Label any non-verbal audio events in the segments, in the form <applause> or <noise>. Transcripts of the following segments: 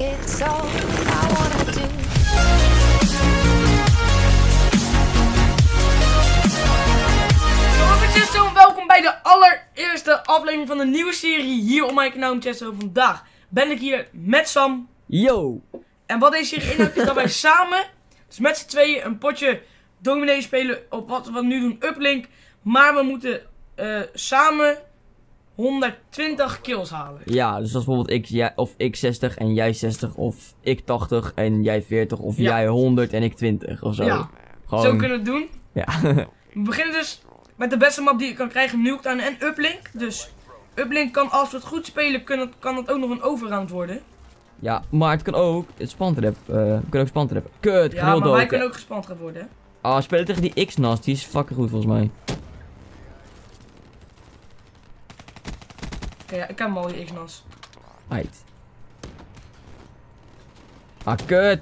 It's all I wanna do. Welkom bij de allereerste aflevering van de nieuwe serie hier op mijn kanaal. Vandaag ben ik hier met Sam. Yo! En wat deze serie inhoudt is dat wij <laughs> samen, dus met z'n tweeën, een potje dominee spelen op wat we nu doen, uplink. Maar we moeten eh, samen 120 kills halen. Ja, dus als bijvoorbeeld ik, jij, of ik 60 en jij 60, of ik 80 en jij 40, of Ja. jij 100 en ik 20 of zo. Ja, Gewoon, Zo kunnen we het doen. ja. <laughs> We beginnen dus met de beste map die je kan krijgen, Nuketown en Uplink. Dus Uplink kan, als we het goed spelen, kan het, kan het ook nog een overround worden. ja, maar het kan ook, het spantrap, eh we kunnen ook spantrap. Kut, Ja, maar wij kunnen ook gespand gaan worden. Ah, spelen tegen die X-Nas, die is fucking goed volgens mij. Ja, ik hem al, die X-Nas. Aight. Ah, kut!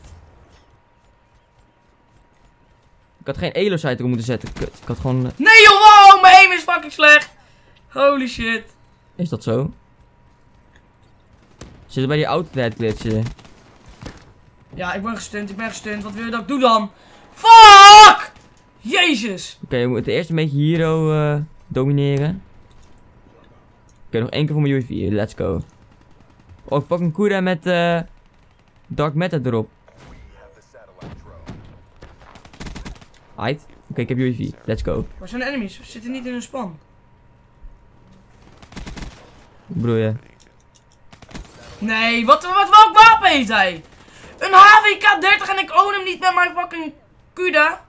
Ik had geen elo-site erop moeten zetten, kut. Ik had gewoon... eh, Nee joh, wow, mijn aim is fucking slecht. Holy shit. Is dat zo? Zitten bij die auto glitchen. Ja, ik ben gestunt, ik ben gestunt. Wat wil je dat ik doe dan? Fuck! Jezus. Oké, we moeten eerst een beetje Hero eh, domineren. Oké, nog één keer voor mijn UAV. Let's go. Oh, ik pak een Kura met eh Dark Matter erop. Aight. Oké, ik heb UAV. Let's go. Waar zijn de enemies? We zitten niet in een span. Je? Nee, wat, wat, welk wapen heeft hij? Een HWK-30 en ik own hem niet met mijn fucking Kuda.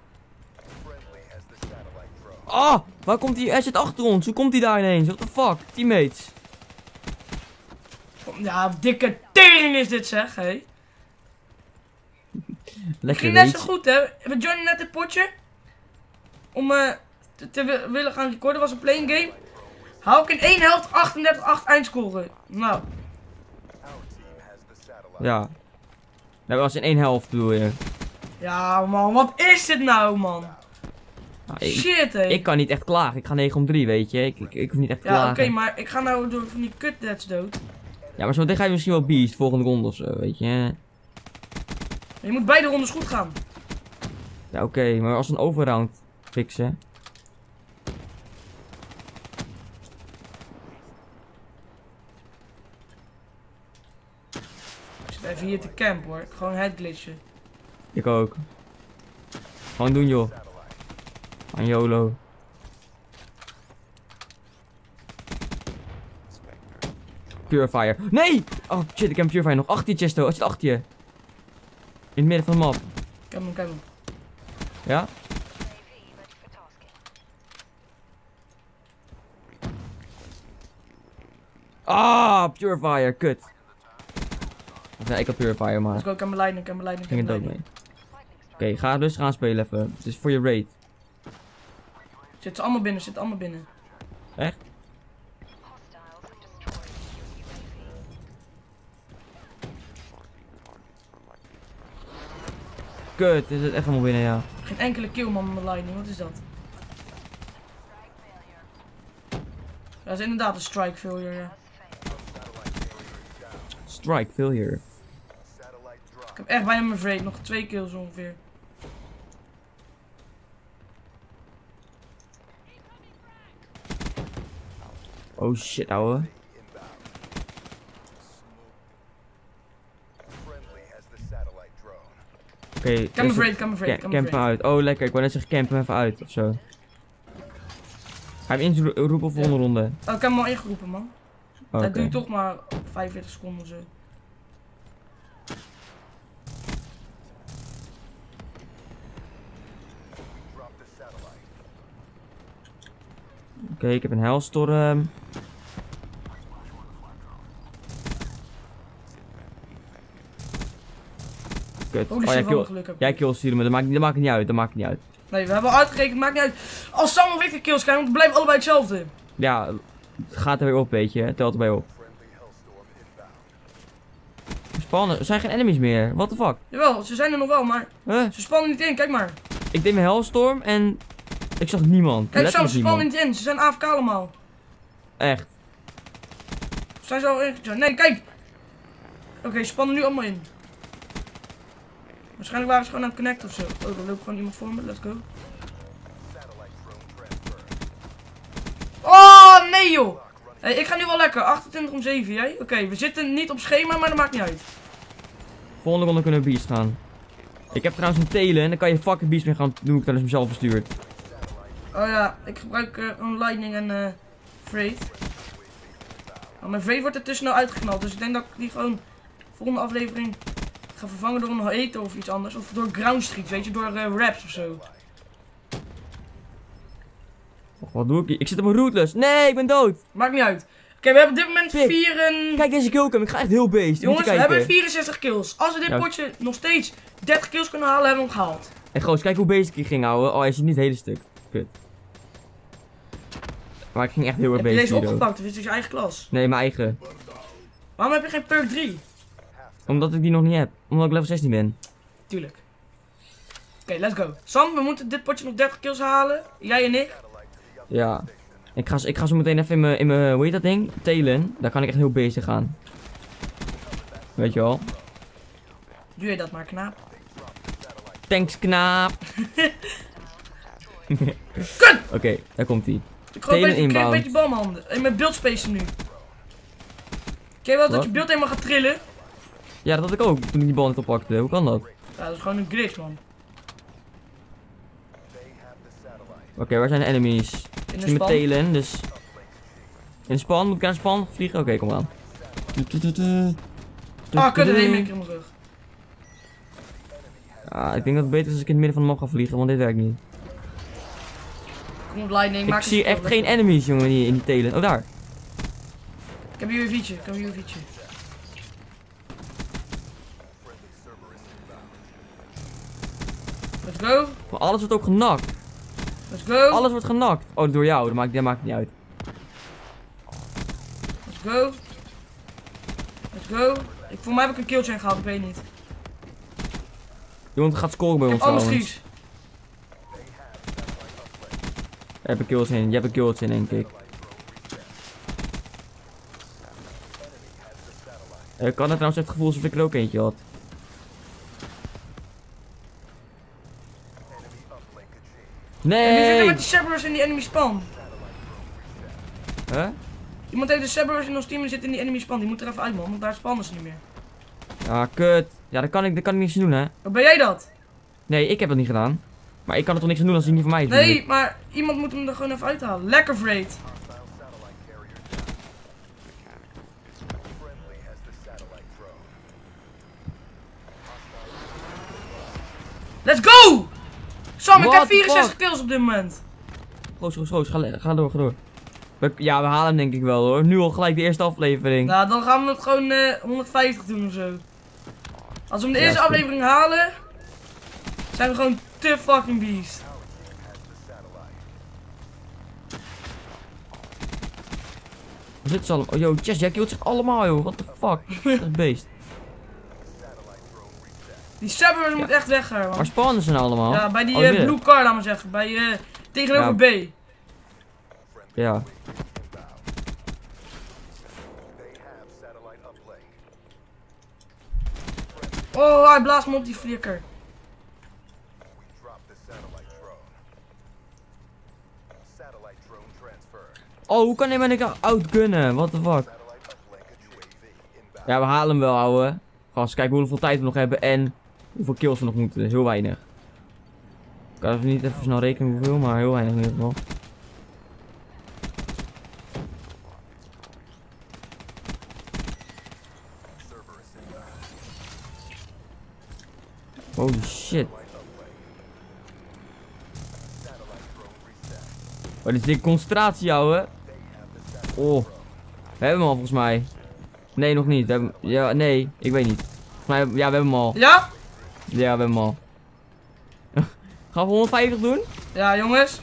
Ah! Waar komt? Hij zit achter ons. Hoe komt hij daar ineens? What the fuck? Teammates. Ja, dikke tering is dit zeg, hé. <laughs> Lekker Ging net zo goed, hè. We joinen net het potje. Om eh, te, te wi- willen gaan recorden. was een playing game. Hou ik in één helft 38-8 eindscoren. Nou, Ja. Dat was in één helft bedoel je. ja man, wat is dit nou, man? Nou, ik, Shit, hé. ik kan niet echt klagen. Ik ga 9 om 3, weet je. Ik, ik, ik hoef niet echt te Ja, oké, klagen. maar ik ga nou door van die kutdeads dood. Ja, maar zo meteen ga je misschien wel beast volgende ronde of zo, weet je. Je moet beide rondes goed gaan. Ja, oké, maar als een overround fixen. Ik zit even hier te camp hoor. Gewoon het glitchen. Ik ook. Gewoon doen, joh. Aan YOLO. Purifier. Nee! Oh shit, ik heb een Purifier nog. Achter je, Chesto. Het zit achter je. In het midden van de map. Heb hem, heb. Ja? Ah, Purifier. Kut. Nee, ik had Purifier, maar Let's go, ik heb mijn leiding, ik heb mijn leiding, ik ging heb het mijn mee. Oké, ga rustig aanspelen even. Het is voor je raid. Zit ze allemaal binnen, zit allemaal binnen. Echt? Kut, is het echt helemaal binnen, ja. Geen enkele kill man met lightning, wat is dat? Dat is inderdaad een strike failure, ja. Strike, failure. Ik heb echt bijna mijn vreed, nog twee kills ongeveer. Oh shit, ouwe. Oké, Camp hem mijn vreed. uit. Oh, lekker. Ik wou net zeggen, camp hem even uit of zo. Ga hem inroepen voor Ja. volgende ronde? Oh, ik heb hem al ingeroepen man. Dat duurt toch maar 45 seconden of zo. Oké, ik heb een helstorm. Kut. Oh, shit, jij kill, jij kills sturen, maar dat maakt, dat maakt niet uit. Dat maakt niet uit. Nee, we hebben al uitgerekend, maakt niet uit. Als Sam of ik de kills krijgen, want we blijven allebei hetzelfde. Ja, het gaat er weer op, weet je. Het telt erbij op. Spannend. Er zijn geen enemies meer. What the fuck? Jawel, ze zijn er nog wel, maar Huh? ze spannen niet in, kijk maar. Ik deed mijn helstorm en ik zag niemand. Kijk Sam, ze spannen niet in, ze zijn AFK allemaal. Echt. Ze zijn zo ingejoined. Nee, kijk. Oké, spannen nu allemaal in. Waarschijnlijk waren ze gewoon aan het connecten of zo. Oh, er loopt gewoon iemand voor me. Let's go. Oh, nee joh. Hey, ik ga nu wel lekker. 28 om 7, jij? Oké, we zitten niet op schema, maar dat maakt niet uit. Volgende ronde kunnen we beast gaan. Ik heb trouwens een telen en dan kan je fucking beast mee gaan doen. Ik eens mezelf bestuurd. Oh ja, ik gebruik eh, gewoon Lightning en eh Freight. Mijn Freight wordt er te snel uitgeknald. Dus ik denk dat ik die gewoon volgende aflevering ga vervangen door een Haeto of iets anders. Of door Ground Street, weet je, door eh, raps of zo. Och, wat doe ik hier? Ik zit op een rootless. Nee, ik ben dood. Maakt niet uit. Oké, we hebben op dit moment Pik. 4 en... Kijk deze killcam. Ik ga echt heel beest. Jongens, we hebben 64 kills. Als we dit Ja. potje nog steeds 30 kills kunnen halen, hebben we hem gehaald. En goos, kijk hoe bezig ik ging houden. Oh, hij ziet niet het hele stuk. Kut. Maar ik ging echt heel erg Heb je deze opgepakt of is het je eigen klas? Nee, mijn eigen. Waarom heb je geen perk 3? Omdat ik die nog niet heb. Omdat ik level 16 ben. Tuurlijk. Oké, let's go. Sam, we moeten dit potje nog 30 kills halen. Jij en ik. Ja. Ik ga, ik ga zo meteen even in mijn, in mijn, hoe heet dat ding? Telen. Daar kan ik echt heel bezig gaan. Weet je wel. Doe je dat maar, knaap. Thanks, knaap. <laughs> Oké, daar komt hij. Ik gooi Telen een beetje, een beetje bal in mijn handen. In mijn beeldspace nu. Ken je wel dat je beeld helemaal gaat trillen? Ja, dat had ik ook toen ik die bal net oppakte. Hoe kan dat? Oké, Ja, dat is gewoon een glitch, man. waar zijn de enemies? In Ik de met span. telen, dus... In de span? Moet ik de span vliegen? Oké, kom aan. Ah, kut, een haymaker in mijn rug. Ja, ik denk dat het beter is als ik in het midden van de map ga vliegen, want dit werkt niet. Kom op, lightning, maak Ik een zie echt geen enemies, jongen, in die, in die telen. Oh, daar. Ik heb een UAV'tje, ik heb een UAV'tje. Let's go, Maar alles wordt ook genakt. let's go, Alles wordt genakt. Oh, door jou. Dat maakt, dat maakt niet uit. let's go. Let's go. Ik, voor mij heb ik een killchain gehaald, ik weet niet. Iemand gaat scoren bij Ik ons heb alles trouwens. Fries. Je hebt een kills in. Je hebt een kills in, denk ik. Eh, Ik had het trouwens het gevoel alsof ik er ook eentje had. En wie zit er Nee! met die Cerberus in die enemy spawn? Huh? Iemand heeft de Cerberus in ons team en zit in die enemy spawn. Die moet er even uit, man, want daar spannen ze niet meer. Ja, kut. Ja, dat kan ik, dat kan ik niks aan doen, hè. Of ben jij dat? Nee, ik heb dat niet gedaan. Maar ik kan er toch niks aan doen als hij niet van mij is. Nee, natuurlijk. maar iemand moet hem er gewoon even uithalen. Lekker vreed. Let's go! Sam, ik What heb the 64 fuck? kills op dit moment. Roos, roos, roos. Ga, door, ga door. We- ja, we halen hem denk ik wel, hoor. Nu al gelijk de eerste aflevering. Nou, dan gaan we het gewoon eh, 150 doen of zo. Als we hem de Ja, eerste is goed. aflevering halen, zijn we gewoon te fucking beast. Zit ze allemaal? Oh, yo, Chess, jij killt zich allemaal, joh. What the fuck? <laughs> Dat is beest. Die Ja. moet echt weggaan, man. Waar spannen ze nou allemaal? Ja, bij die Oh, eh, blue car, laat maar zeggen. Bij, eh, tegenover Ja. B. Ja. Oh, hij blaast me op die flikker. Oh, hoe kan hij mij nou outgunnen? What the fuck? Ja, we halen hem wel, ouwe. Gast, kijk hoeveel tijd we nog hebben en hoeveel kills we nog moeten. Heel weinig. Ik kan even niet even snel rekenen hoeveel, maar heel weinig in ieder geval. Holy shit. Wat is dit concentratie, ouwe? Oh. We hebben hem al volgens mij. Nee, nog niet. Ja, nee, ik weet niet. Volgens mij, ja, we hebben hem al. Ja? Ja, we hebben hem al. Gaan we 150 doen? Ja, jongens.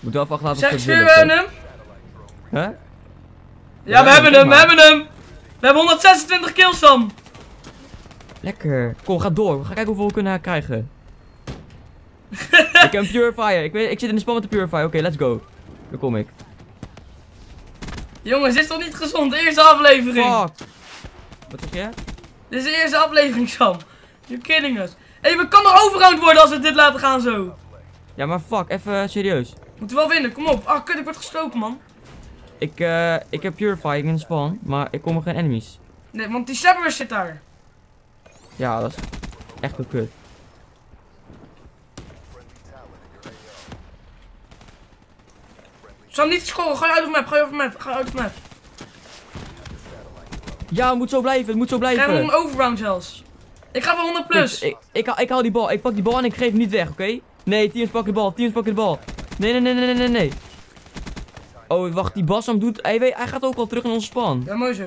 Moet wel even achterlaten Zeg, of we willen. hem? Hè? Ja, Ja, we hebben hem, we hebben hem. We hebben 126 kills dan. Lekker. Kom, ga door. We gaan kijken hoeveel we kunnen krijgen. <laughs> ik heb een purifier. Ik, weet, ik zit in de span met de purifier. Oké, let's go. Daar kom ik. Jongens, dit is toch niet gezond? De eerste aflevering. Fuck. Wat zeg je? Dit is de eerste aflevering, Sam. You're kidding us. Hé, we kan nog overround worden als we dit laten gaan zo. Ja, maar fuck, even serieus. Moeten we wel winnen, kom op. Ah, kut, ik word gestoken, man. Ik, eh, ik heb Purifying in de spawn, maar ik kom er geen enemies. Nee, want die Cerberus zit daar. Ja, dat is echt wel kut. Sam, niet scoren. Ga je uit of map, ga je over map, ga je uit of map. Ja, het moet zo blijven, het moet zo blijven. nog een overround zelfs. Ik ga voor 100 plus. Ik, ik, haal- ik haal die bal, ik pak die bal en ik geef hem niet weg, oké? Nee, teams pak de bal, teams pak de bal. Nee, nee, nee, nee, nee, nee, nee. Oh, wacht, die Bassam doet, hij, weet, hij gaat ook al terug in onze span. Ja, mooi zo.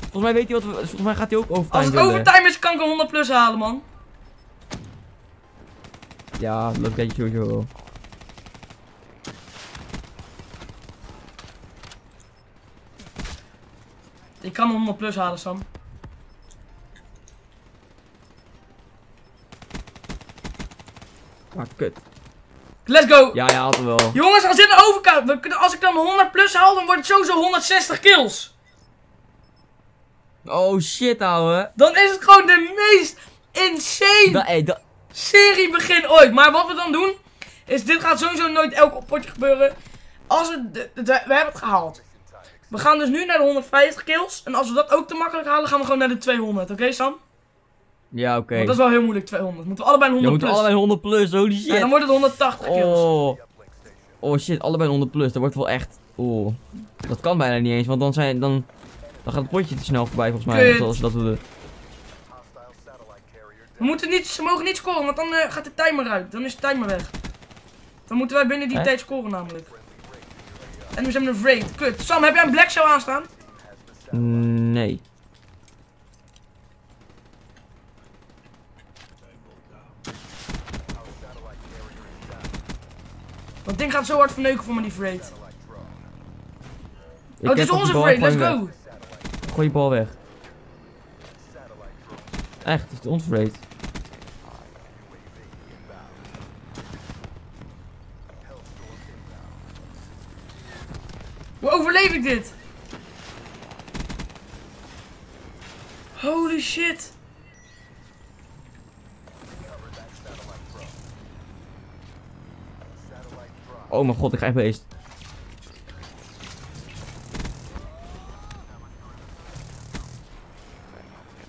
Volgens mij weet hij wat we, volgens mij gaat hij ook overtime Als het willen. overtime is, kan ik een 100 plus halen, man. Ja, dat denk ik sowieso Ik kan een 100 plus halen, Sam. Maar kut. Let's go. Ja, ja, had hem wel. Jongens, als dit een kunnen- als ik dan 100 plus haal, dan wordt het sowieso 160 kills. Oh shit, ouwe. Dan is het gewoon de meest insane Da, da, seriebegin ooit. Maar wat we dan doen, is dit gaat sowieso nooit elk potje gebeuren. Als we, we hebben het gehaald. We gaan dus nu naar de 150 kills. En als we dat ook te makkelijk halen, gaan we gewoon naar de 200. Oké, Sam? ja, oké. Want dat is wel heel moeilijk, 200. Moeten we allebei een Je 100 moet plus. allebei 100 plus, holy Ja, shit. dan wordt het 180 kills. Oh. Oh shit, allebei 100 plus. Dat wordt wel echt. Oh. Dat kan bijna niet eens, want dan, zijn, dan, dan gaat het potje te snel voorbij volgens mij. Kut. We dat willen. We, moeten niet, ze mogen niet scoren, want dan eh, gaat de timer uit. Dan is de timer weg. Dan moeten wij binnen die tijd scoren namelijk. En we zijn een raid. Kut. Sam, heb jij een black show aanstaan? Nee. Dat ding gaat zo hard verneuken voor me, die raid. Oh, het is onze raid. Let's go. Gooi je bal weg. Echt, het is ons raid. Hoe overleef ik dit? Holy shit. Oh mijn god, ik ga echt beest.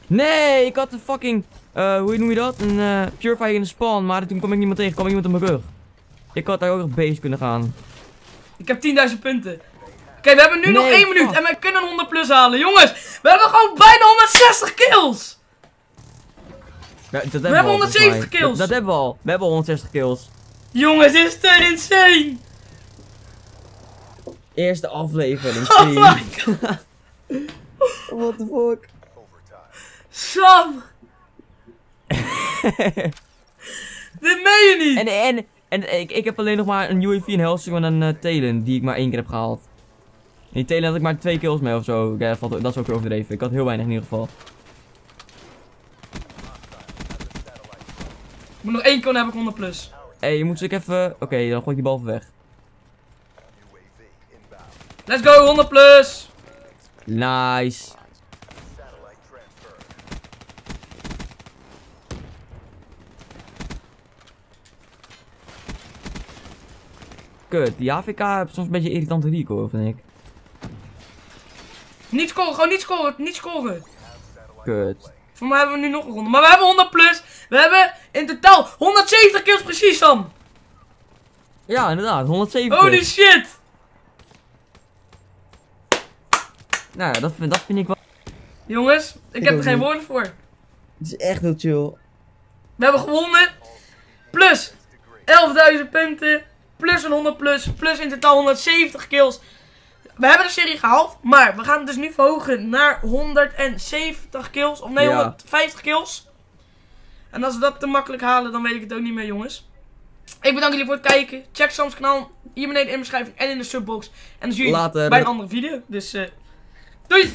Nee, ik had een fucking, eh, hoe noem je dat? Een purifier in de spawn, maar toen kwam ik niemand tegen, kwam iemand op mijn rug. Ik had daar ook nog beest kunnen gaan. Ik heb 10.000 punten. Oké, we hebben nu nog Nee, 1 minuut en wij kunnen een 100 plus halen. Jongens, we hebben gewoon bijna 160 kills. Ja, dat hebben hebben al, 170 volgens mij. kills. Dat, dat hebben we al. We hebben al 160 kills. Jongens, dit is te insane. Eerste aflevering. Oh my <laughs> god. What the fuck? Sam. <laughs> dit meen je niet. En, en, en ik, ik heb alleen nog maar een UAV, een Helsing en een uh, Telen die ik maar één keer heb gehaald. En die Telen had ik maar twee kills mee of zo. Ja, dat valt- dat is ook weer overdreven. Ik had heel weinig in ieder geval. Ik moet nog één keer, dan heb ik 100 plus. Hé, hey, je moet dus even... Oké, dan gooi ik die bal even weg. Let's go, 100 plus. Nice. Kut, die AVK heeft soms een beetje irritante Rico, vind ik. Niet scoren, gewoon niet scoren, niet scoren. Kut. Voor mij hebben we nu nog een ronde. Maar we hebben 100 plus. We hebben in totaal 170 kills precies, Sam. Ja, inderdaad, 170. Holy shit. Nou ja, dat, vind- dat vind ik wel... Jongens, ik, Ik heb er geen niet. woorden voor. Het is echt heel chill. We hebben gewonnen. Plus 11.000 punten. Plus een 100 plus. Plus in totaal 170 kills. We hebben de serie gehaald. Maar we gaan het dus nu verhogen naar 170 kills. Of nee, Ja. 150 kills. En als we dat te makkelijk halen, dan weet ik het ook niet meer, jongens. Ik bedank jullie voor het kijken. Check Sam's kanaal hier beneden in de beschrijving en in de subbox. En dan zie je bij een andere video. Dus, eh doei!